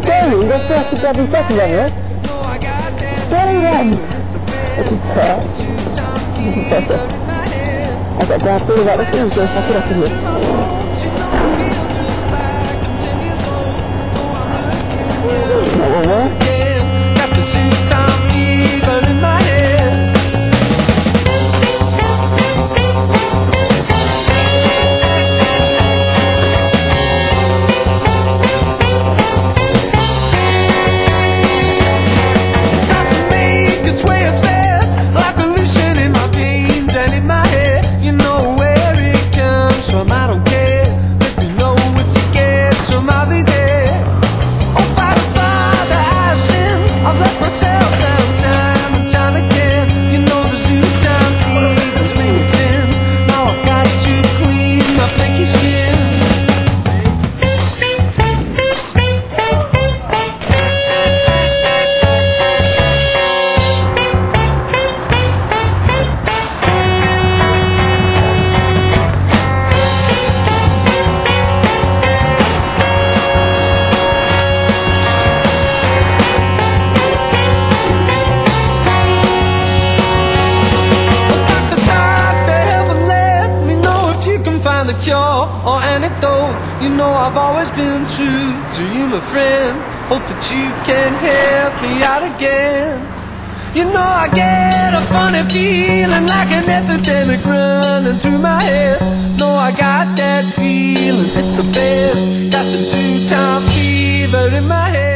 Jerry, let's go to Debbie Second Jerry then! This is tough. I got that feeling about the food, so I put up in here. find the cure or antidote. You know I've always been true to you, my friend. Hope that you can help me out again. You know I get a funny feeling like an epidemic running through my head. No, I got that feeling, it's the best. Got the two-time fever in my head.